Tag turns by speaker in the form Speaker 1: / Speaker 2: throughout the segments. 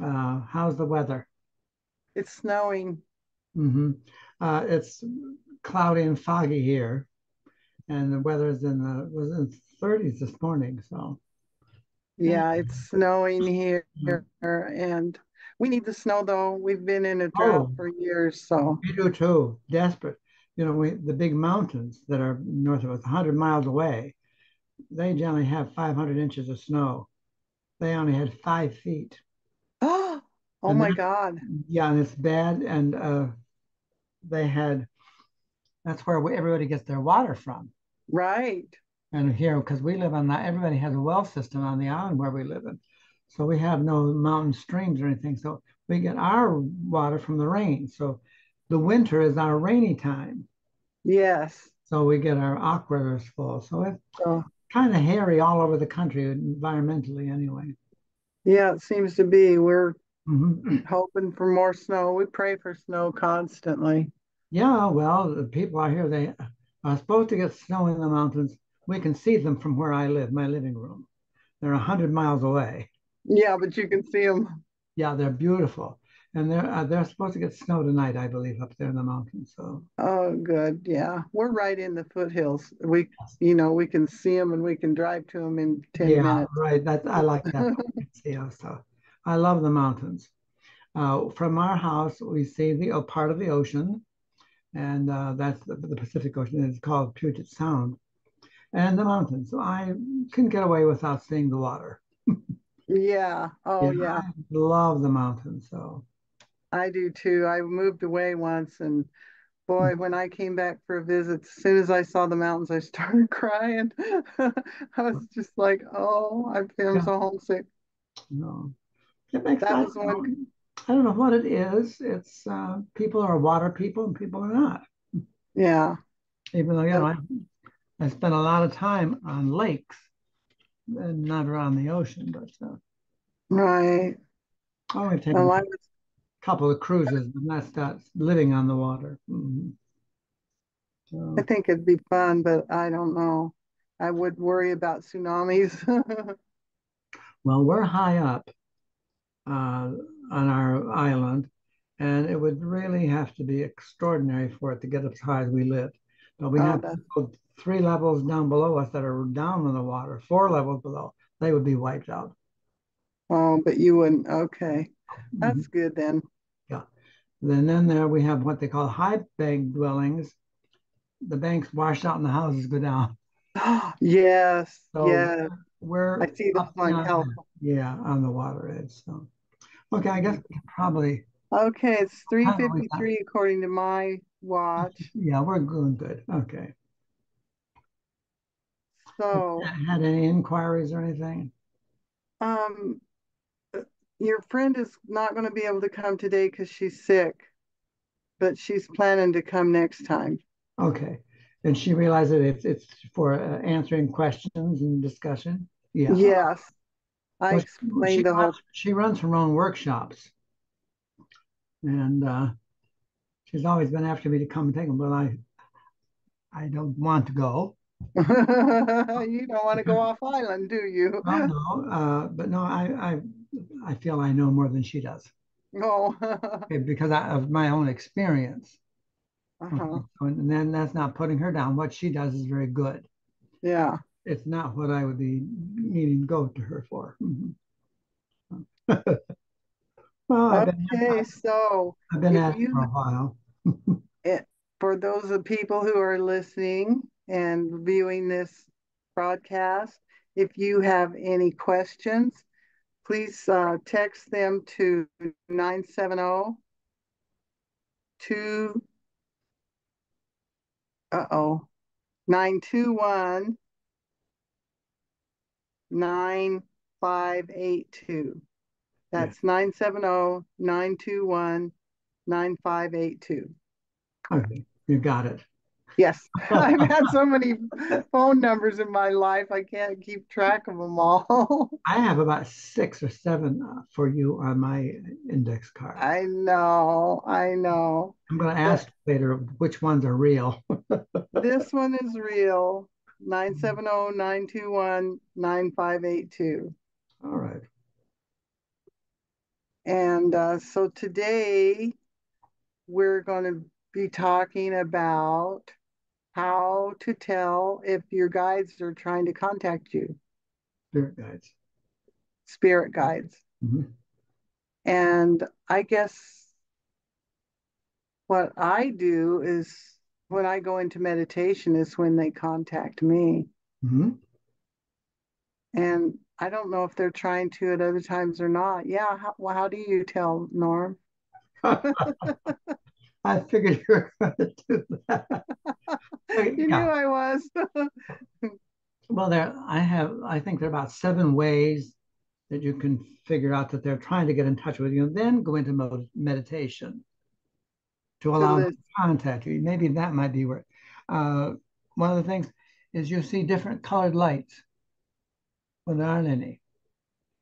Speaker 1: Uh, how's the weather?
Speaker 2: It's snowing.
Speaker 1: hmm Uh, it's cloudy and foggy here, and the weather's in the was in 30s this morning. So,
Speaker 2: Yeah, it's snowing here, and we need the snow though. We've been in a drought
Speaker 1: oh,
Speaker 2: for years, so
Speaker 1: we do too. Desperate. You know, we the big mountains that are north of us, 100 miles away, they generally have 500 inches of snow. They only had five feet,
Speaker 2: oh, oh
Speaker 1: and
Speaker 2: my
Speaker 1: that
Speaker 2: God.
Speaker 1: yeah, and it's bad. And uh, they had that's where everybody gets their water from.
Speaker 2: Right.
Speaker 1: And here, because we live on that, everybody has a well system on the island where we live in. So we have no mountain streams or anything. So we get our water from the rain. So the winter is our rainy time.
Speaker 2: Yes.
Speaker 1: So we get our aquifers full. So it's
Speaker 2: So
Speaker 1: kind of hairy all over the country, environmentally anyway.
Speaker 2: yeah, it seems to be. We're
Speaker 1: Mhm.
Speaker 2: hoping for more snow. We pray for snow constantly.
Speaker 1: Yeah, well, the people out here, they are supposed to get snow in the mountains. We can see them from where I live, my living room. They're 100 miles away.
Speaker 2: Yeah, but you can see them.
Speaker 1: Yeah, they're beautiful. And they're uh, they're supposed to get snow tonight, I believe, up there in the mountains. So
Speaker 2: Oh, good. Yeah. We're right in the foothills. We, you know, we can see them and we can drive to them in 10
Speaker 1: yeah,
Speaker 2: minutes.
Speaker 1: right. That I like that. Yeah, so I love the mountains. Uh, from our house, we see the a part of the ocean, and uh, that's the, the Pacific Ocean. It's called Puget Sound, and the mountains. So I can get away without seeing the water.
Speaker 2: Yeah. Oh,
Speaker 1: Yeah,
Speaker 2: yeah.
Speaker 1: I love the mountains. So
Speaker 2: I do too. I moved away once and
Speaker 1: mm,
Speaker 2: boy, when I came back for a visit, as soon as I saw the mountains, I started crying. I was just like, oh, I am
Speaker 1: yeah,
Speaker 2: so homesick.
Speaker 1: no, it makes
Speaker 2: That
Speaker 1: I
Speaker 2: was
Speaker 1: don't know. I don't know what it is. It's uh, people are water people and people are not.
Speaker 2: Yeah.
Speaker 1: Even though, you know, I, I spent a lot of time on lakes and not around the ocean, but uh,
Speaker 2: right.
Speaker 1: I only taken
Speaker 2: Well, I
Speaker 1: a
Speaker 2: was,
Speaker 1: couple of cruises, but that's not living on the water. Mhm.
Speaker 2: I think it'd be fun, but I don't know. I would worry about tsunamis.
Speaker 1: well, we're high up uh, on our island, and it would really have to be extraordinary for it to get as high as we live. But we
Speaker 2: Oh,
Speaker 1: have people three levels down below us that are down in the water, four levels below. They would be wiped out.
Speaker 2: oh, but you wouldn't. Okay.
Speaker 1: Mhm.
Speaker 2: That's good then.
Speaker 1: Yeah. Then, then there we have what they call high bank dwellings. The banks wash out and the houses go down.
Speaker 2: Yes,
Speaker 1: So
Speaker 2: yes.
Speaker 1: We're
Speaker 2: I see
Speaker 1: up
Speaker 2: on California.
Speaker 1: Yeah, on the water edge. So okay, I guess we can probably
Speaker 2: Okay, it's
Speaker 1: we got
Speaker 2: 3:53 according to my watch.
Speaker 1: yeah, we're doing good. Okay.
Speaker 2: So,
Speaker 1: Had any inquiries or anything?
Speaker 2: um, your friend is not going to be able to come today because she's sick, but she's planning to come next time.
Speaker 1: Okay. And she realized that it's it's for uh, answering questions and discussion. Yeah.
Speaker 2: Yes, I explained
Speaker 1: she
Speaker 2: the whole,
Speaker 1: she runs her own workshops, and uh, she's always been after me to come and take them, but I I don't want to go.
Speaker 2: you don't want to go off island, do you?
Speaker 1: No, uh, but no, I, I I feel I know more than she does No, because I, of my own experience.
Speaker 2: Uh-huh.
Speaker 1: and then that's not putting her down. What she does is very good.
Speaker 2: Yeah.
Speaker 1: It's not what I would be needing to go to her for. Mhm. Been
Speaker 2: Okay, so
Speaker 1: I've been at
Speaker 2: you
Speaker 1: for a while.
Speaker 2: it, for those of people who are listening and viewing this broadcast, if you have any questions, please uh, text them to 970 2 uh-oh 921 9582.
Speaker 1: Yeah.
Speaker 2: That's 970 921 9582.
Speaker 1: Okay, you got it.
Speaker 2: Yes, I've had so many phone numbers in my life, I can't keep track of them all.
Speaker 1: I have about six or seven uh, for you on my index card.
Speaker 2: I know, I know.
Speaker 1: I'm going to ask you later which ones are real.
Speaker 2: this one is real. 970 921 9582.
Speaker 1: All right.
Speaker 2: And uh, so today we're going to be talking about how to tell if your guides are trying to contact you.
Speaker 1: Spirit guides.
Speaker 2: Spirit guides.
Speaker 1: Mhm.
Speaker 2: And I guess what I do is when I go into meditation is when they contact me.
Speaker 1: Mhm.
Speaker 2: And I don't know if they're trying to at other times or not. Yeah, how, well, how do you tell, Norm?
Speaker 1: I figured you were going to do that.
Speaker 2: You knew I was.
Speaker 1: Well, there, I have, I think there are about seven ways that you can figure out that they're trying to get in touch with you, and then go into mo- meditation to allow them to contact you. Maybe that might be where. Uh, one of the things is you see different colored lights when there aren't any.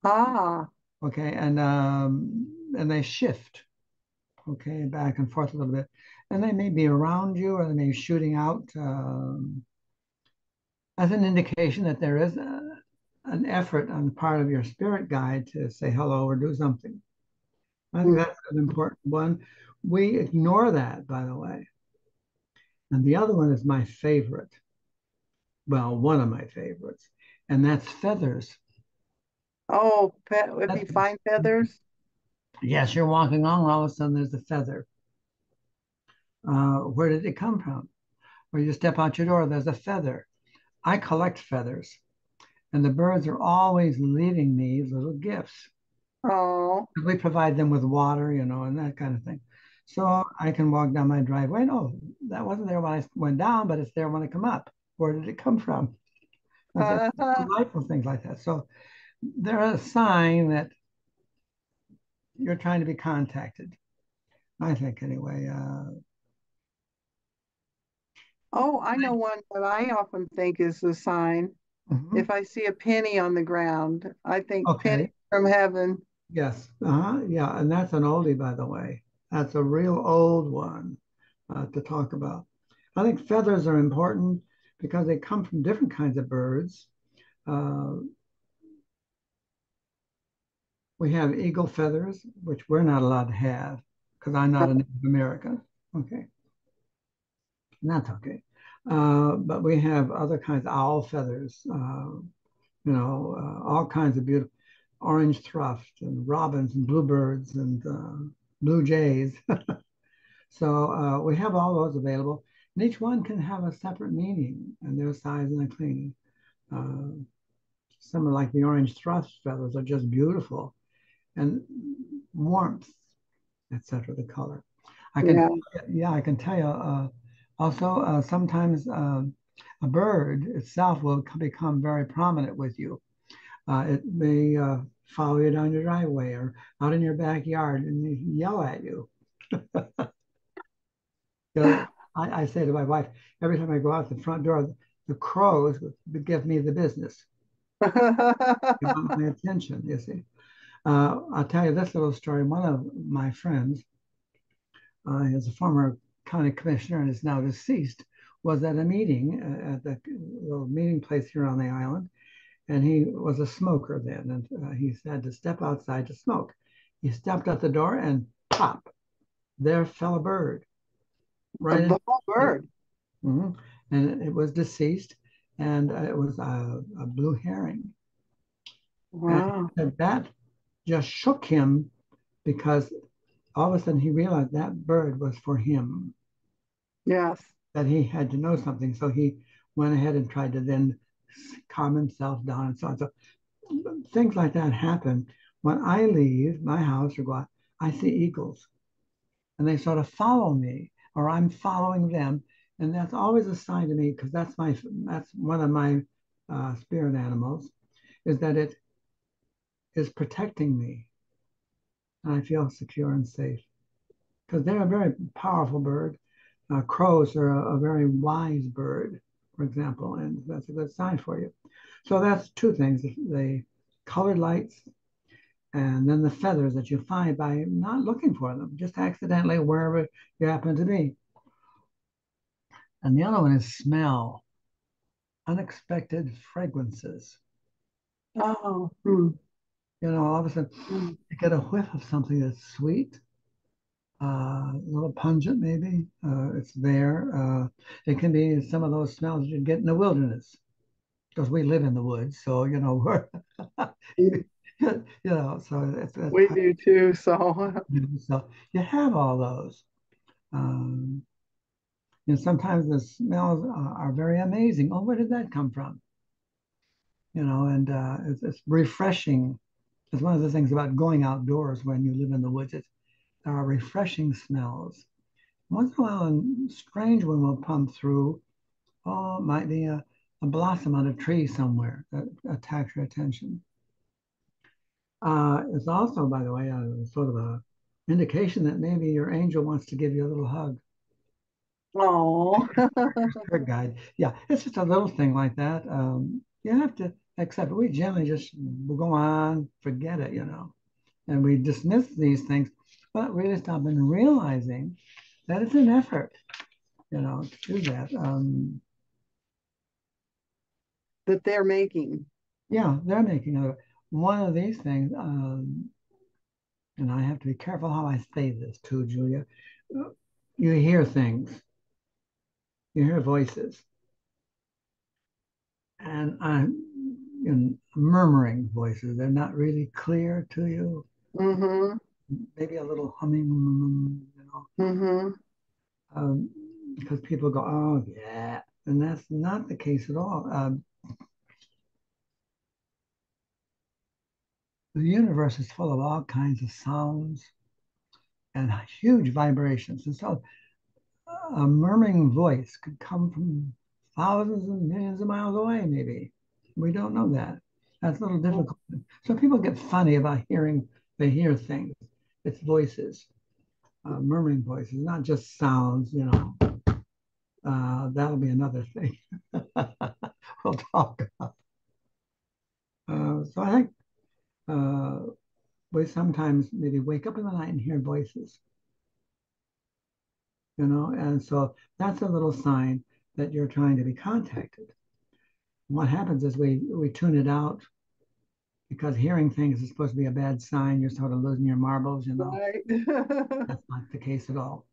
Speaker 2: Ah,
Speaker 1: Okay, and um, and they shift. Okay, back and forth a little bit, and they may be around you, or they may be shooting out. Um, as an indication that there is a, an effort on the part of your spirit guide to say hello or do something. I think
Speaker 2: Mm.
Speaker 1: that's an important one. We ignore that, by the way. And the other one is my favorite. Well, one of my favorites, and that's feathers.
Speaker 2: oh, pet, if you fine feathers.
Speaker 1: Yes, you're walking along, and all of a sudden there's a feather. Uh, where did it come from? Or you step out your door, there's a feather. I collect feathers, and the birds are always leaving me little gifts.
Speaker 2: Oh,
Speaker 1: We provide them with water, you know, and that kind of thing. So I can walk down my driveway. No, that wasn't there when I went down, but it's there when I come up. Where did it come from? I said,
Speaker 2: uh,
Speaker 1: delightful things like that. So they're a sign that you're trying to be contacted. I think anyway. Uh,
Speaker 2: oh, I know one that I often think is a sign.
Speaker 1: mhm.
Speaker 2: If I see a penny on the ground, I think penny
Speaker 1: Okay.
Speaker 2: from heaven.
Speaker 1: Yes. Uh-huh. Yeah. And that's an oldie, by the way. That's a real old one uh, to talk about. I think feathers are important because they come from different kinds of birds. Uh, we have eagle feathers, which we're not allowed to have because I'm not a Native American. Okay. That's okay. Uh, but we have other kinds of owl feathers, uh, you know, uh, all kinds of beautiful orange thrush and robins and bluebirds and uh, blue jays. so uh, we have all those available. And each one can have a separate meaning and their size and their cleaning. Uh, some of like the orange thrush feathers are just beautiful and warmth, etc. The color. I can,
Speaker 2: Yeah.
Speaker 1: yeah, I can tell you. Uh, also, uh, sometimes uh, a bird itself will become very prominent with you. Uh, it may uh, follow you down your driveway or out in your backyard and yell at you. I, I say to my wife every time I go out the front door, the crows would give me the business. They want my attention, you see. Uh, I'll tell you this little story. One of my friends, uh, is a former county commissioner and is now deceased, was at a meeting uh, at the little meeting place here on the island. And he was a smoker then, and uh, he had to step outside to smoke. He stepped out the door and pop, there fell a bird. Right
Speaker 2: A bird.
Speaker 1: Mhm. And it was deceased, and uh, it was a, a blue heron.
Speaker 2: Wow.
Speaker 1: And that just shook him because all of a sudden he realized that bird was for him,
Speaker 2: Yes.
Speaker 1: that he had to know something. So he went ahead and tried to then calm himself down and so on. So things like that happen. When I leave my house or go out, I see eagles and they sort of follow me or I'm following them. And that's always a sign to me because that's my that's one of my uh, spirit animals, is that it is protecting me. And I feel secure and safe because they're a very powerful bird. Uh, crows are a, a very wise bird, for example, and that's a good sign for you. So that's two things: the, colored lights, and then the feathers that you find by not looking for them, just accidentally wherever you happen to be. And the other one is smell, unexpected fragrances.
Speaker 2: Oh. Hmm.
Speaker 1: You know, all of a sudden
Speaker 2: Mm.
Speaker 1: you get a whiff of something that's sweet, uh, a little pungent maybe. Uh, it's there. Uh, it can be some of those smells you get in the wilderness because we live in the woods. So, you know, we're, you know, so it's, it's
Speaker 2: We do too. So,
Speaker 1: so you have all those. Um, and sometimes the smells are, are very amazing. Oh, where did that come from? You know, and uh, it's, it's refreshing. It's one of the things about going outdoors when you live in the woods. It's, there are refreshing smells. Once in a while, a strange one will come through. Oh, it might be a, a blossom on a tree somewhere that attacks your attention. Uh, it's also, by the way, a, sort of a indication that maybe your angel wants to give you a little hug.
Speaker 2: oh,
Speaker 1: guide. Yeah, it's just a little thing like that. Um, you have to accept it. We generally just go on, forget it, you know, and we dismiss these things, but really stop and realizing that it's an effort, you know, to do that. Um,
Speaker 2: that they're making.
Speaker 1: yeah, they're making a, one of these things, um, and I have to be careful how I say this too, Julia. You hear things, you hear voices, and I'm know, murmuring voices. They're not really clear to you.
Speaker 2: Mm-hmm.
Speaker 1: Maybe a little humming, you know,
Speaker 2: Mm-hmm.
Speaker 1: um, because people go, "Oh, yeah," and that's not the case at all. Um, the universe is full of all kinds of sounds and huge vibrations, and so a murmuring voice could come from thousands and millions of miles away. Maybe we don't know that. That's a little difficult. So people get funny about hearing. They hear things. It's voices, uh, murmuring voices, not just sounds. You know, uh, that'll be another thing we'll talk about. Uh, so I think uh, we sometimes maybe wake up in the night and hear voices. You know, and so that's a little sign that you're trying to be contacted. What happens is we we tune it out because hearing things is supposed to be a bad sign. You're sort of losing your marbles, you know.
Speaker 2: Right.
Speaker 1: That's not the case at all.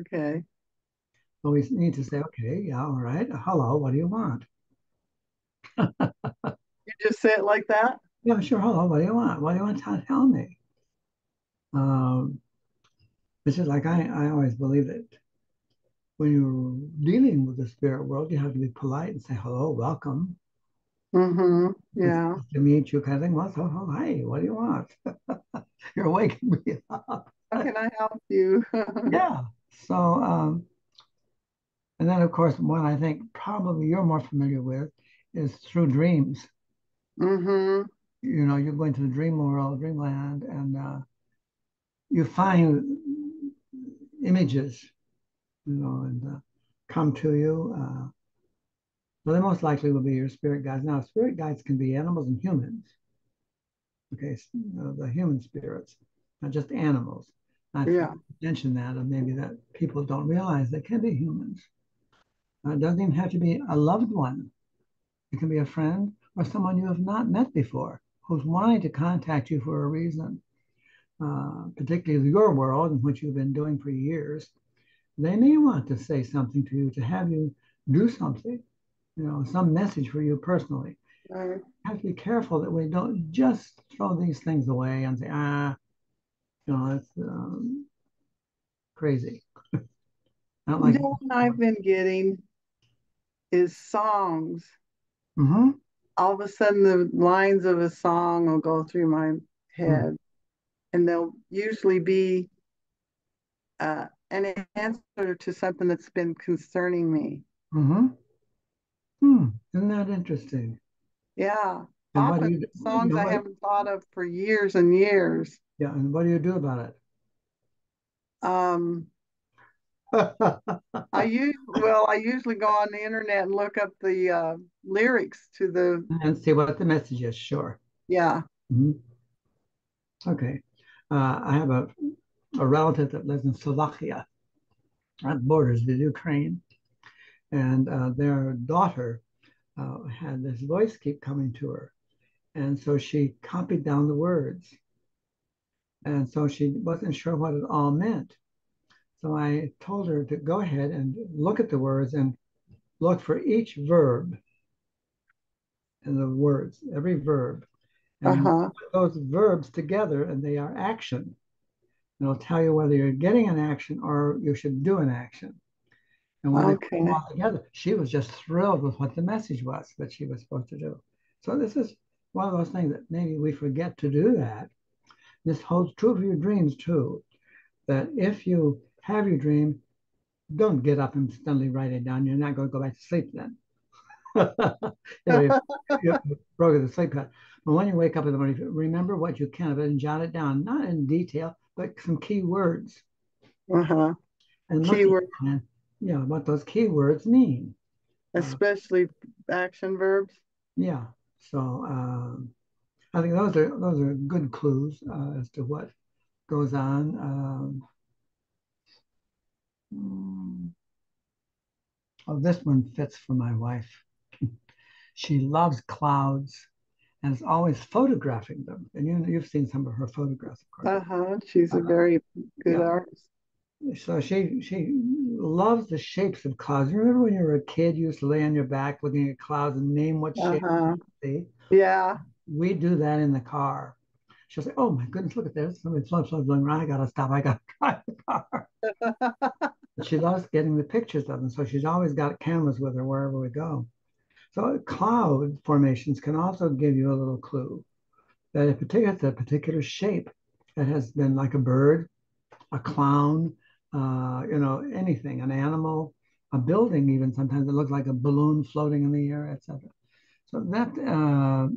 Speaker 2: okay.
Speaker 1: So we need to say, okay, yeah, all right. Hello, what do you want?
Speaker 2: You just say it like that?
Speaker 1: Yeah, sure. Hello, what do you want? What do you want to tell me? Um, it's just like I, I always believe that when you're dealing with the spirit world, you have to be polite and say, hello, welcome.
Speaker 2: Mm-hmm. Yeah.
Speaker 1: to meet you kind of thing. Well, so, oh, hi, what do you want? You're waking me up.
Speaker 2: How can I help you?
Speaker 1: Yeah. So, um, and then of course, one I think probably you're more familiar with is through dreams.
Speaker 2: mm-hmm.
Speaker 1: You know, you're going to the dream world, dreamland, and uh, you find images, you know, and uh, come to you. Uh, so they most likely will be your spirit guides. Now, spirit guides can be animals and humans. Okay, so, uh, the human spirits, not just animals. I
Speaker 2: Yeah.
Speaker 1: mentioned that, and maybe that people don't realize they can be humans. Uh, it doesn't even have to be a loved one. It can be a friend or someone you have not met before who's wanting to contact you for a reason, uh, particularly your world in which you've been doing for years. They may want to say something to you to have you do something, you know, some message for you personally.
Speaker 2: Right.
Speaker 1: Have to be careful that we don't just throw these things away and say, ah, you know, it's um, crazy. Not like,
Speaker 2: you know what I've been getting is songs.
Speaker 1: mm-hmm,
Speaker 2: All of a sudden, the lines of a song will go through my head, and they'll usually be uh, an answer to something that's been concerning me.
Speaker 1: mm-hmm. Hmm, isn't that interesting?
Speaker 2: Yeah.
Speaker 1: And
Speaker 2: Often
Speaker 1: you,
Speaker 2: songs
Speaker 1: you know,
Speaker 2: I haven't thought of for years and years.
Speaker 1: yeah, and what do you do about it? Um?
Speaker 2: I use well, I usually go on the internet and look up the uh, lyrics to the
Speaker 1: and see what the message is, sure.
Speaker 2: yeah.
Speaker 1: Mhm. Okay. Uh, I have a, a relative that lives in Slovakia, that borders with Ukraine, and uh, their daughter uh, had this voice keep coming to her, And so she copied down the words. And so she wasn't sure what it all meant. So I told her to go ahead and look at the words and look for each verb in the words, every verb. And
Speaker 2: Uh-huh.
Speaker 1: put those verbs together and they are action. And it'll tell you whether you're getting an action or you should do an action. And when they
Speaker 2: Okay.
Speaker 1: them all together, she was just thrilled with what the message was that she was supposed to do. So this is one of those things that maybe we forget to do that. This holds true for your dreams too. That if you have your dream, don't get up and suddenly write it down. You're not going to go back to sleep then. you know, you, you broke the sleep pattern. But when you wake up in the morning, remember what you can of it and jot it down, not in detail, but some key words.
Speaker 2: Uh-huh.
Speaker 1: And look
Speaker 2: Keyword,
Speaker 1: at you what those key words mean. Uh,
Speaker 2: especially action verbs.
Speaker 1: yeah. So um, I think those are those are good clues uh, as to what goes on. Um, mm, oh, this one fits for my wife. She loves clouds and is always photographing them. And you, you've seen some of her photographs, of course.
Speaker 2: Uh-huh. She's a
Speaker 1: Uh,
Speaker 2: very good
Speaker 1: yeah.
Speaker 2: artist.
Speaker 1: So she she loves the shapes of clouds. You remember when you were a kid, you used to lay on your back looking at clouds and name what shape
Speaker 2: Uh-huh.
Speaker 1: you see?
Speaker 2: Yeah.
Speaker 1: We do that in the car. She'll say, "Oh my goodness, look at this! Somebody floats floats going around. I gotta stop. I gotta drive the car." She loves getting the pictures of them, so she's always got cameras with her wherever we go. So cloud formations can also give you a little clue that it- it's a particular shape that has been like a bird, a clown, uh, you know, anything, an animal, a building, even sometimes it looks like a balloon floating in the air, etc. So that, uh,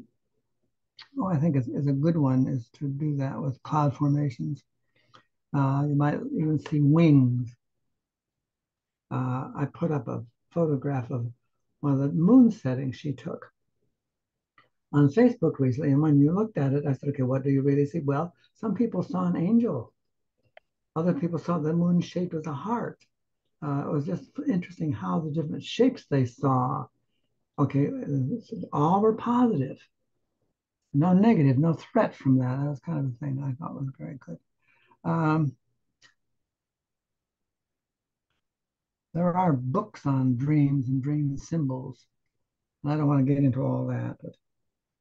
Speaker 1: oh, I think is, is a good one is to do that with cloud formations. Uh, you might even see wings. Uh, I put up a photograph of one of the moon settings she took on Facebook recently. And when you looked at it, I said, okay, what do you really see? Well, some people saw an angel. Other people saw the moon shaped as a heart. Uh, it was just interesting how the different shapes they saw. Okay, all were positive. No negative, no threat from that. That was kind of the thing I thought was very good. Um, there are books on dreams and dream symbols. I don't want to get into all that, but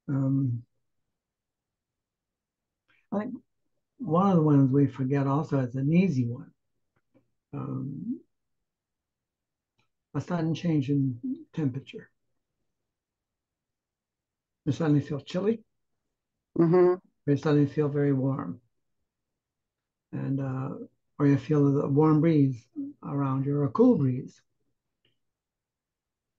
Speaker 1: um, I think one of the ones we forget also is an easy one. Um, a sudden change in temperature. You suddenly feel chilly,
Speaker 2: Mm-hmm.
Speaker 1: or you suddenly feel very warm. And uh, or you feel a warm breeze around you or a cool breeze.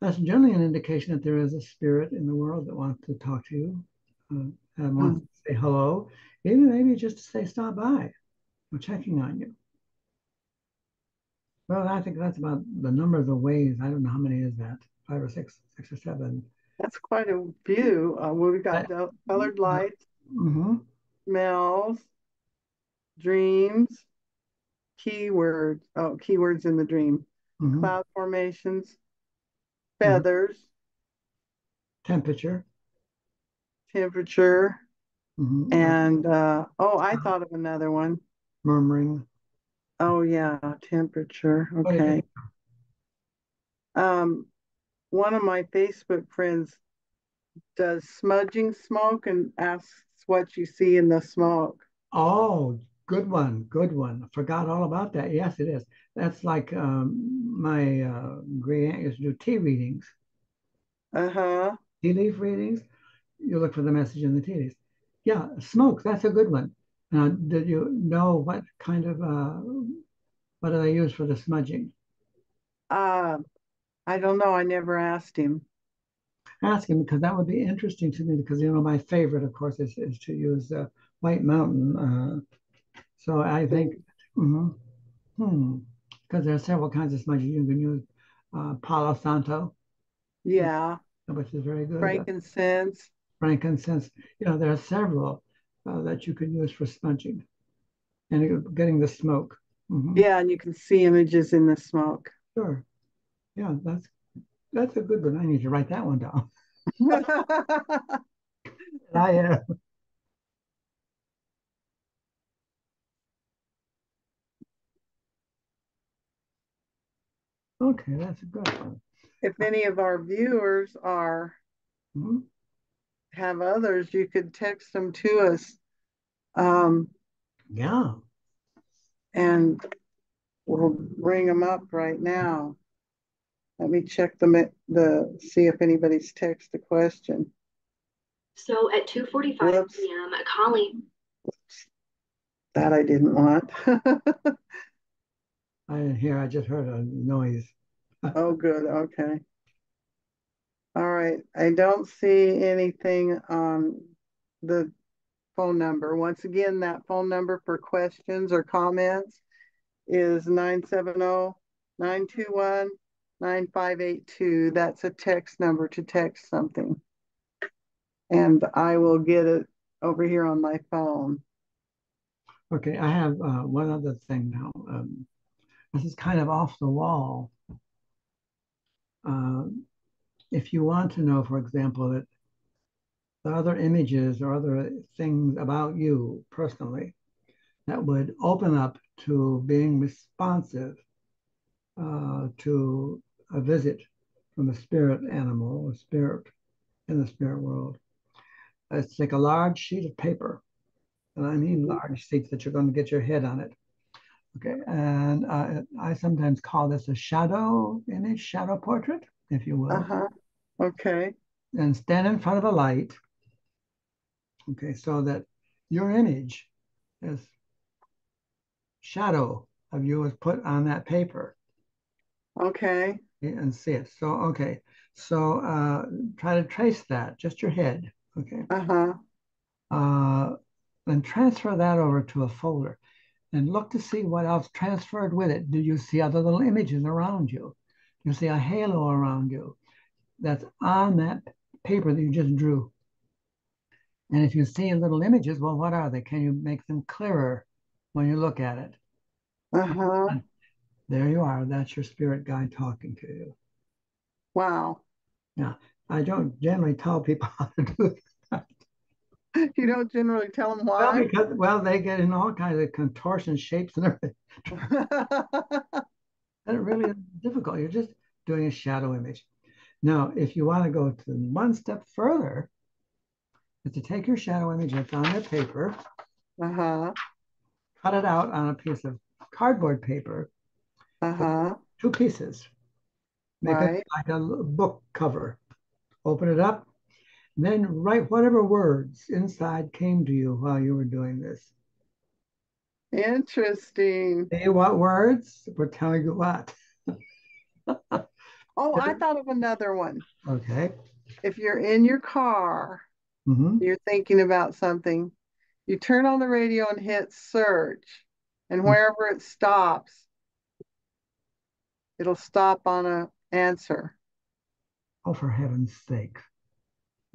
Speaker 1: That's generally an indication that there is a spirit in the world that wants to talk to you uh, and wants to say hello, even maybe just to say stop by or checking on you. Well, I think that's about the number of the ways. I don't know how many is that, five or six, six or seven.
Speaker 2: That's quite a few. Uh, well, we've got the colored lights,
Speaker 1: hmm
Speaker 2: smells, dreams, keywords. Oh, keywords in the dream.
Speaker 1: hmm
Speaker 2: Cloud formations, feathers,
Speaker 1: Temperature.
Speaker 2: temperature,
Speaker 1: hmm
Speaker 2: and uh, oh, I thought of another one.
Speaker 1: murmuring.
Speaker 2: Oh yeah, temperature.
Speaker 1: You
Speaker 2: Okay. Um, one of my Facebook friends does smudging smoke and asks what you see in the smoke.
Speaker 1: Oh, good one, good one. I forgot all about that. Yes, it is. That's like um, my uh, great aunt used to do tea readings,
Speaker 2: Uh-huh.
Speaker 1: tea leaf readings. You look for the message in the tea leaves. Yeah, smoke. That's a good one. Now, did you know what kind of uh, what do they use for the smudging?
Speaker 2: Uh, I don't know. I never asked him.
Speaker 1: Ask him because that would be interesting to me. Because you know, my favorite, of course, is, is to use uh, White Mountain. So I think, mhm. hmm, because there are several kinds of smudging you can use. Uh, Palo Santo,
Speaker 2: Yeah,
Speaker 1: which is very good. Uh,
Speaker 2: frankincense.
Speaker 1: frankincense. You know, there are several uh, that you can use for smudging and getting the smoke. Mhm.
Speaker 2: Yeah, and you can see images in the smoke.
Speaker 1: Sure. Yeah, that's that's a good one. I need to write that one down. I am. Okay, that's a good one.
Speaker 2: If any of our viewers are
Speaker 1: Mhm.
Speaker 2: have others, you could text them to us. Um,
Speaker 1: Yeah.
Speaker 2: and we'll bring them up right now. Let me check the the see if anybody's text a question.
Speaker 3: So at two forty-five
Speaker 2: Whoops.
Speaker 3: PM, Colleen,
Speaker 2: That I didn't want.
Speaker 1: I didn't hear, I just heard a noise.
Speaker 2: Oh, good, okay. All right, I don't see anything on the phone number. Once again, that phone number for questions or comments is 970-921-9582. That's a text number to text something. And I will get it over here on my phone.
Speaker 1: Okay, I have uh, one other thing now. Um, this is kind of off the wall. Um, if you want to know, for example, that the other images or other things about you personally that would open up to being responsive uh, to a visit from a spirit animal, a spirit in the spirit world. Let's take a large sheet of paper, and I mean large sheets that you're going to get your head on it. Okay, and uh, I sometimes call this a shadow image, shadow portrait, if you will.
Speaker 2: Uh-huh, okay,
Speaker 1: And stand in front of a light. Okay, so that your image is shadow of you is put on that paper
Speaker 2: okay,
Speaker 1: and see it. So, okay, so uh, try to trace that, just your head. Okay,
Speaker 2: uh-huh,
Speaker 1: uh, and transfer that over to a folder and look to see what else transferred with it. Do you see other little images around you? Do you see a halo around you that's on that paper that you just drew? And if you see little images, well, what are they? Can you make them clearer when you look at it?
Speaker 2: uh-huh,
Speaker 1: There you are. That's your spirit guide talking to you.
Speaker 2: wow.
Speaker 1: Now, I don't generally tell people how to do it.
Speaker 2: You don't generally tell them why.
Speaker 1: Well, because well, they get in all kinds of contortion shapes and everything. And it really is difficult. You're just doing a shadow image. Now, if you want to go to one step further, is to take your shadow image that's on your paper,
Speaker 2: Uh-huh,
Speaker 1: cut it out on a piece of cardboard paper,
Speaker 2: uh-huh,
Speaker 1: two pieces. Make
Speaker 2: Right.
Speaker 1: it like a book cover. Open it up, then write whatever words inside came to you while you were doing this.
Speaker 2: interesting.
Speaker 1: Say what words? We're telling you what.
Speaker 2: Oh, I thought of another one.
Speaker 1: Okay.
Speaker 2: If you're in your car,
Speaker 1: hmm
Speaker 2: you're thinking about something, you turn on the radio and hit search, and wherever it stops, it'll stop on a answer.
Speaker 1: Oh, for heaven's sake.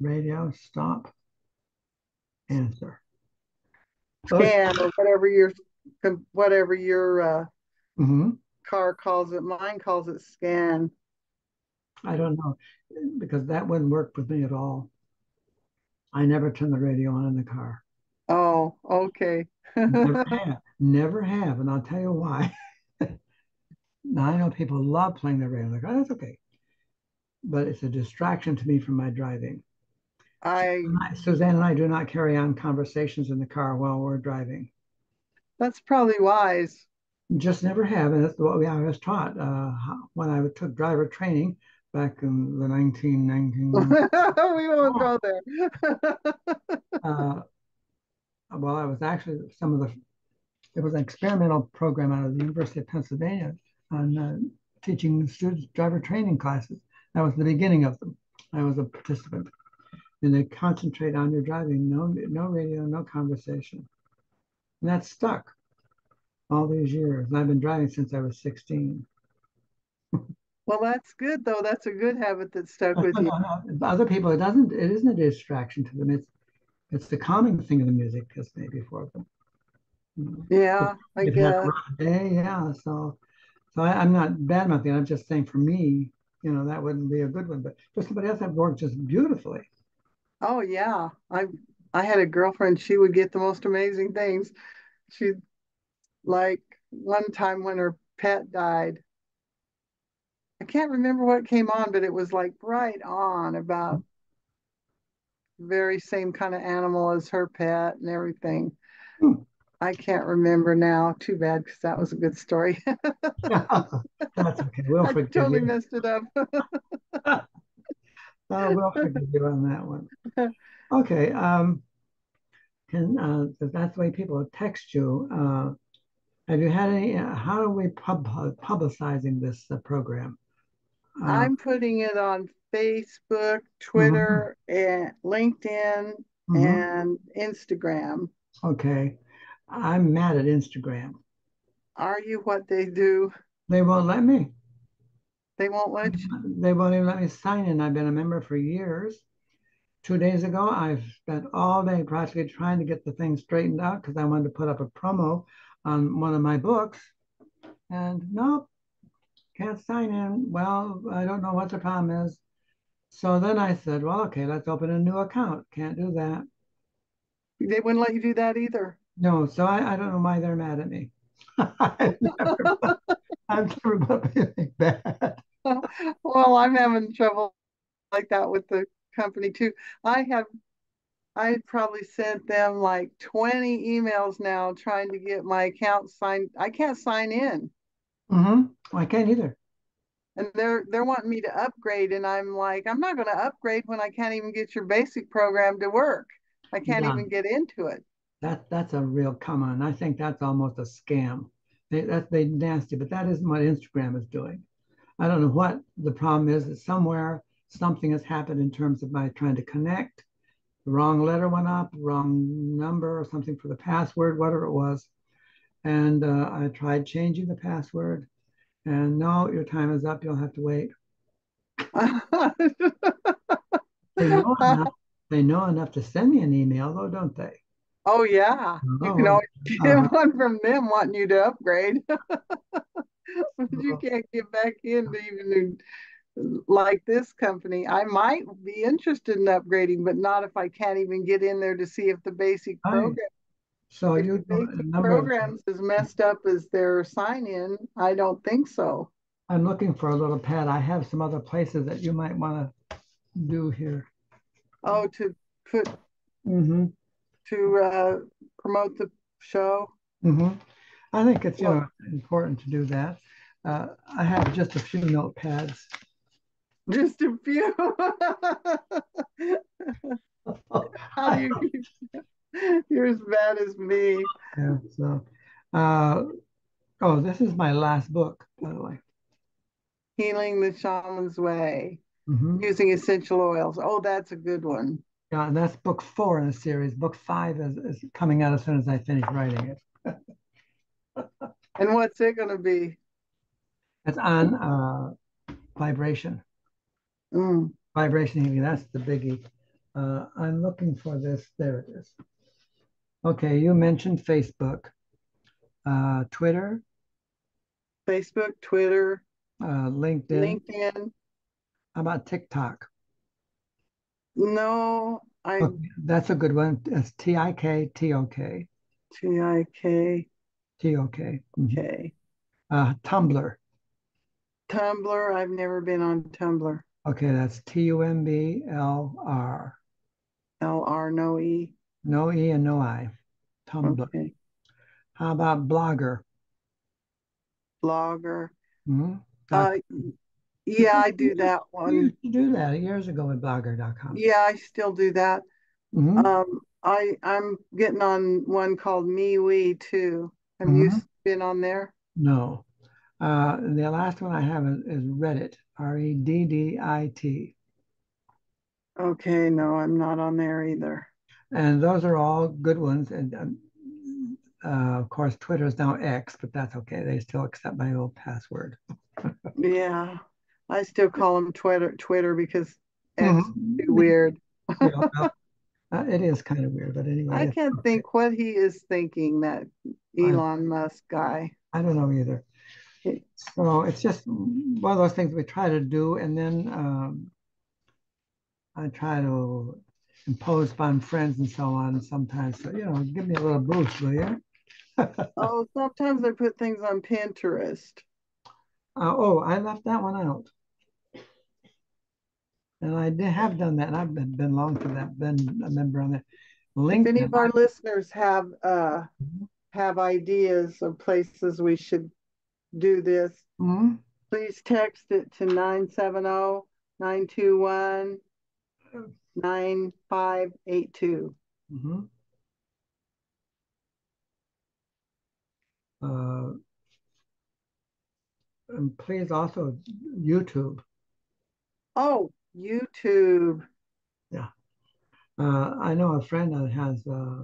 Speaker 1: Radio, stop, answer. Okay.
Speaker 2: Scan or whatever your whatever your uh,
Speaker 1: hmm
Speaker 2: car calls it. Mine calls it scan.
Speaker 1: I don't know, because that wouldn't work with me at all. I never turn the radio on in the car.
Speaker 2: Oh, okay.
Speaker 1: Never have. Never have. And I'll tell you why. now, I know people love playing the radio. Like, oh, that's okay. But it's a distraction to me from my driving.
Speaker 2: I
Speaker 1: Suzanne and I do not carry on conversations in the car while we're driving.
Speaker 2: that's probably wise.
Speaker 1: Just never have. And that's what we, I was taught uh, when I took driver training back in the 1919.
Speaker 2: we won't go there.
Speaker 1: uh, well, I was actually some of the, it was an experimental program out of the University of Pennsylvania on uh, teaching students driver training classes. That was the beginning of them. I was a participant. And they concentrate on your driving, no, no radio, no conversation. And that stuck all these years. I've been driving since I was 16.
Speaker 2: Well, that's good though. That's a good habit that stuck with you.
Speaker 1: Other people, it doesn't, it isn't a distraction to them. It's, it's the calming thing of the music that's maybe for them.
Speaker 2: Yeah, I
Speaker 1: If
Speaker 2: guess.
Speaker 1: day, yeah. So, so I, I'm not bad mouthing. I'm just saying for me, you know, that wouldn't be a good one. But for somebody else, that worked just beautifully.
Speaker 2: Oh yeah. I I had a girlfriend, she would get the most amazing things. She like one time when her pet died. I can't remember what came on, but it was like right on about very same kind of animal as her pet and everything.
Speaker 1: Hmm.
Speaker 2: I can't remember now. Too bad because that was a good story.
Speaker 1: That's okay. We'll
Speaker 2: I totally
Speaker 1: you.
Speaker 2: messed it up.
Speaker 1: Oh, we'll forgive you on that one. Okay. Um, can uh, that's the way people text you. Uh, have you had any? Uh, how are we pub publicizing this uh, program? Uh,
Speaker 2: I'm putting it on Facebook, Twitter, and LinkedIn,
Speaker 1: mhm.
Speaker 2: and Instagram.
Speaker 1: Okay. I'm mad at Instagram.
Speaker 2: Are you what they do?
Speaker 1: They won't let me.
Speaker 2: They won't let you.
Speaker 1: They won't even let me sign in. I've been a member for years. Two days ago, I've spent all day practically trying to get the thing straightened out because I wanted to put up a promo on one of my books. And nope, can't sign in. Well, I don't know what the problem is. So then I said, well, okay, let's open a new account. Can't do that.
Speaker 2: They wouldn't let you do that either.
Speaker 1: No, so I, I don't know why they're mad at me. I've never, I've feeling bad.
Speaker 2: Well, I'm having trouble like that with the company too. I have I probably sent them like 20 emails now trying to get my account signed. I can't sign in.
Speaker 1: Mm-hmm. I can't either.
Speaker 2: And they're they're wanting me to upgrade and I'm like, I'm not going to upgrade when I can't even get your basic program to work. I can't
Speaker 1: Yeah,
Speaker 2: even get into it.
Speaker 1: that that's a real come on. I think that's almost a scam. They that they nasty, but that isn't what Instagram is doing. I don't know what the problem is. That somewhere something has happened in terms of my trying to connect. The wrong letter went up, wrong number or something for the password, whatever it was. And uh, I tried changing the password, and no, your time is up. You'll have to wait. They know enough. They know enough to send me an email, though, don't they?
Speaker 2: Oh yeah, you can
Speaker 1: Oh,
Speaker 2: always get
Speaker 1: uh,
Speaker 2: one from them wanting you to upgrade, but you can't get back into even like this company. I might be interested in upgrading, but not if I can't even get in there to see if the basic program,
Speaker 1: So
Speaker 2: if
Speaker 1: you
Speaker 2: basic programs as messed up as their sign in. I don't think so.
Speaker 1: I'm looking for a little pad. I have some other places that you might want to do here.
Speaker 2: Oh, to put
Speaker 1: hmm
Speaker 2: to uh, promote the show.
Speaker 1: hmm I think it's, you know, important to do that. Uh, I have just a few notepads.
Speaker 2: just a few. How do you keep, you're as bad as me.
Speaker 1: yeah, so, uh, oh, this is my last book, by the way.
Speaker 2: Healing the Shaman's Way
Speaker 1: hmm
Speaker 2: using essential oils. Oh, that's a good one.
Speaker 1: Yeah, and that's book four in the series. Book five is, is coming out as soon as I finish writing it.
Speaker 2: And what's it going to be?
Speaker 1: It's on uh, vibration.
Speaker 2: Mm.
Speaker 1: Vibration healing, that's the biggie. Uh, I'm looking for this. There it is. Okay, you mentioned Facebook, uh, Twitter,
Speaker 2: Facebook, Twitter,
Speaker 1: uh, LinkedIn.
Speaker 2: LinkedIn.
Speaker 1: How about TikTok?
Speaker 2: No, I
Speaker 1: Okay, that's a good one. It's T I K T O K
Speaker 2: T I K
Speaker 1: T O K. Mhm.
Speaker 2: K.
Speaker 1: Uh, Tumblr.
Speaker 2: Tumblr. I've never been on Tumblr.
Speaker 1: Okay, that's T U M B L R.
Speaker 2: L R no E.
Speaker 1: No E and no I. Tumblr.
Speaker 2: Okay.
Speaker 1: How about Blogger?
Speaker 2: Blogger.
Speaker 1: Mhm.
Speaker 2: Uh, yeah, I do that
Speaker 1: you
Speaker 2: one.
Speaker 1: used to do that years ago at blogger.com.
Speaker 2: Yeah, I still do that.
Speaker 1: hmm
Speaker 2: Um, I I'm getting on one called MeWe too. Have you
Speaker 1: hmm
Speaker 2: s- been on there?
Speaker 1: No. Uh, the last one I have is, is Reddit, R E D D I T.
Speaker 2: Okay, no, I'm not on there either.
Speaker 1: And those are all good ones. And um, uh, of course, Twitter is now X, but that's okay. They still accept my old password.
Speaker 2: Yeah, I still call them Twitter Twitter because it's
Speaker 1: Mhm.
Speaker 2: weird.
Speaker 1: Yeah, well, uh, it is kind of weird, but anyway,
Speaker 2: I can't
Speaker 1: okay.
Speaker 2: think what he is thinking, that
Speaker 1: I,
Speaker 2: Elon Musk guy.
Speaker 1: I don't know either. So it's just one of those things we try to do, and then um, I try to impose on friends and so on. Sometimes, so, you know, give me a little boost, will you?
Speaker 2: oh, sometimes I put things on Pinterest.
Speaker 1: Uh, oh, I left that one out. And I have done that, and I've been, been long to that, been a member on that. LinkedIn.
Speaker 2: If any of our listeners have uh, have ideas of places we should do this,
Speaker 1: mm-hmm.
Speaker 2: please text it to 970 921 9582.
Speaker 1: Mm-hmm. Uh, and please also YouTube.
Speaker 2: Oh, YouTube.
Speaker 1: Yeah. Uh, I know a friend that has uh,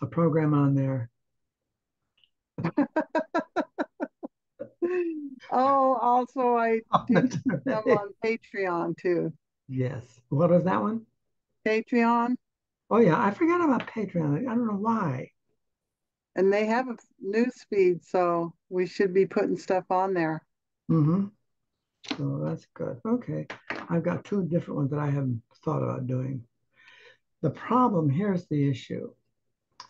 Speaker 1: a program on there.
Speaker 2: oh, also I do some on Patreon too.
Speaker 1: Yes. What was that one?
Speaker 2: Patreon.
Speaker 1: Oh yeah, I forgot about Patreon. I don't know why.
Speaker 2: And they have a news feed, so we should be putting stuff on there.
Speaker 1: Mm-hmm. So that's good. Okay. I've got two different ones that I haven't thought about doing. The problem, here's the issue.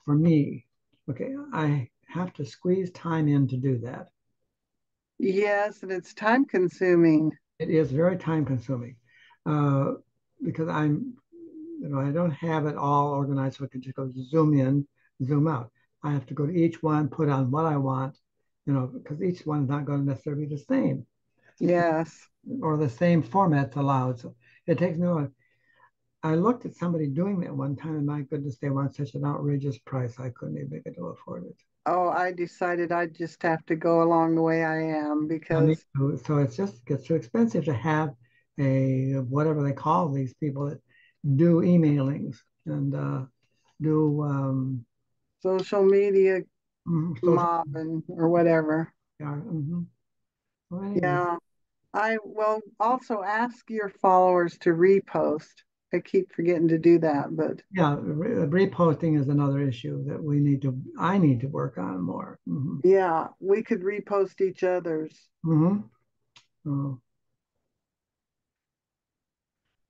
Speaker 1: For me, okay, I have to squeeze time in to do that.
Speaker 2: Yes, and it's time consuming.
Speaker 1: It is very time consuming uh, because I'm, you know, I don't have it all organized so I can just go zoom in, zoom out. I have to go to each one, put on what I want, you know, because each one's not going to necessarily be the same.
Speaker 2: Yes.
Speaker 1: Or the same format's allowed. So it takes me a while. I looked at somebody doing that one time, and my goodness, they want such an outrageous price. I couldn't even make it to afford it.
Speaker 2: Oh, I decided I just have to go along the way I am because.
Speaker 1: so it's just gets too expensive to have a whatever they call these people that do emailings and uh, do um,
Speaker 2: social media mm, social mob and or whatever.
Speaker 1: Yeah. Mm-hmm.
Speaker 2: Anyway. Yeah. I will also ask your followers to repost. I keep forgetting to do that, but
Speaker 1: yeah, re- reposting is another issue that we need to. I need to work on more.
Speaker 2: Mm-hmm. Yeah, we could repost each other's.
Speaker 1: Mm-hmm. Oh.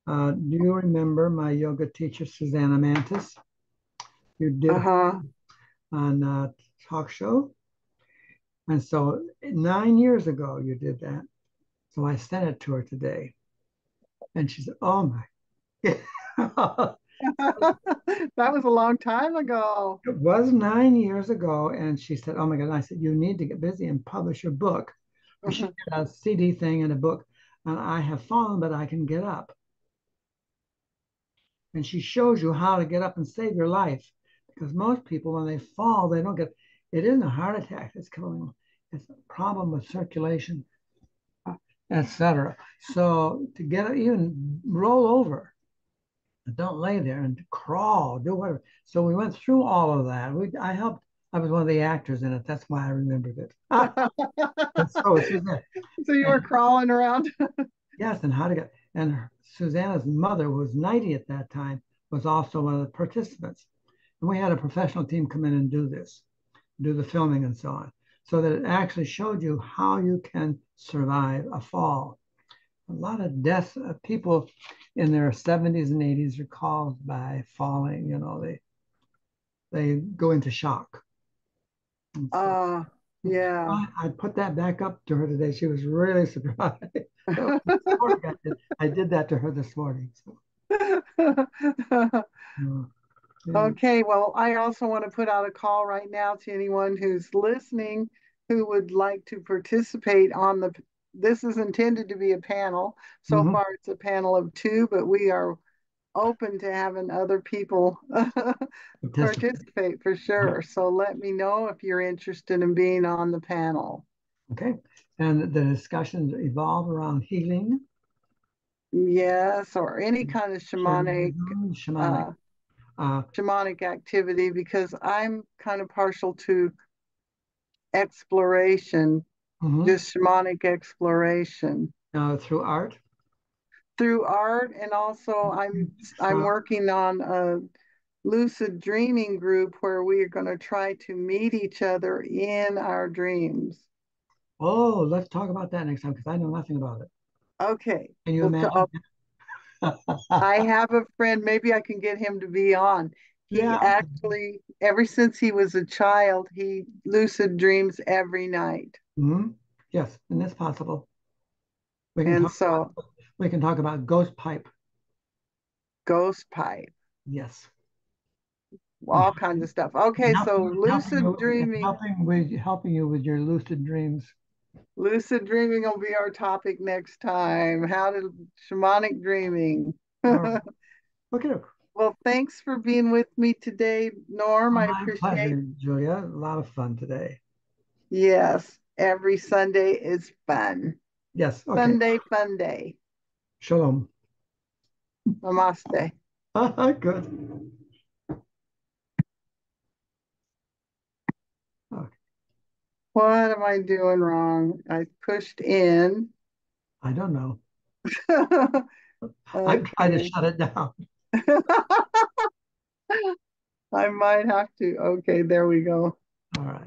Speaker 1: Uh, do you remember my yoga teacher Susanna Mantis? You did
Speaker 2: uh-huh.
Speaker 1: on a talk show, and so nine years ago you did that. So I sent it to her today. And she said, Oh my.
Speaker 2: that was a long time ago.
Speaker 1: It was nine years ago. And she said, Oh my God. And I said, You need to get busy and publish your book. Mm-hmm. She did a CD thing and a book. And I have fallen, but I can get up. And she shows you how to get up and save your life. Because most people, when they fall, they don't get it isn't a heart attack that's killing them. It's a problem with circulation uh, etc. So to get even roll over, don't lay there and crawl, do whatever. So we went through all of that. We, I helped. I was one of the actors in it. That's why I remembered it.
Speaker 2: so, so you were and, crawling around.
Speaker 1: yes, and how to get. And Susanna's mother, who was 90 at that time, was also one of the participants. And we had a professional team come in and do this, do the filming and so on so that it actually showed you how you can survive a fall. A lot of deaths, uh, people in their 70s and 80s are caused by falling. You know, they they go into shock.
Speaker 2: So, uh, yeah.
Speaker 1: I, I, put that back up to her today. She was really surprised. I, did, I, did, that to her this morning. So.
Speaker 2: uh, Okay, well, I also want to put out a call right now to anyone who's listening who would like to participate on the this is intended to be a panel. So mm-hmm. far it's a panel of two, but we are open to having other people participate for sure. So let me know if you're interested in being on the panel.
Speaker 1: Okay. And the discussions evolve around healing.
Speaker 2: Yes, or any kind of shamanic, shamanic. Uh, uh, shamanic activity because I'm kind of partial to exploration, mm-hmm. just shamanic exploration.
Speaker 1: Uh, through art?
Speaker 2: Through art, and also I'm I'm working on a lucid dreaming group where we are going to try to meet each other in our dreams.
Speaker 1: Oh, let's talk about that next time because I know nothing about it.
Speaker 2: Okay.
Speaker 1: Can you imagine?
Speaker 2: I have a friend, maybe I can get him to be on. He
Speaker 1: Yeah.
Speaker 2: actually, ever since he was a child, he lucid dreams every night.
Speaker 1: hmm Yes, and that's possible. We can
Speaker 2: And so,
Speaker 1: about, we can talk about ghost pipe.
Speaker 2: ghost pipe,
Speaker 1: Yes.
Speaker 2: all kinds of stuff. Okay,
Speaker 1: Helping-
Speaker 2: so
Speaker 1: helping
Speaker 2: lucid
Speaker 1: you-
Speaker 2: dreaming,
Speaker 1: Helping with helping you with your lucid dreams.
Speaker 2: Lucid dreaming will be our topic next time. How to shamanic dreaming.
Speaker 1: Right. Okay.
Speaker 2: Well, thanks for being with me today, Norm. I appreciate
Speaker 1: pleasure, Julia. A lot of fun today.
Speaker 2: Yes, every Sunday is fun.
Speaker 1: Yes. Okay.
Speaker 2: Sunday fun day.
Speaker 1: Shalom.
Speaker 2: Namaste.
Speaker 1: Good.
Speaker 2: What am I doing wrong? I pushed in.
Speaker 1: I don't know. I'm trying to shut it down.
Speaker 2: I might have to. Okay, there we go.
Speaker 1: All right.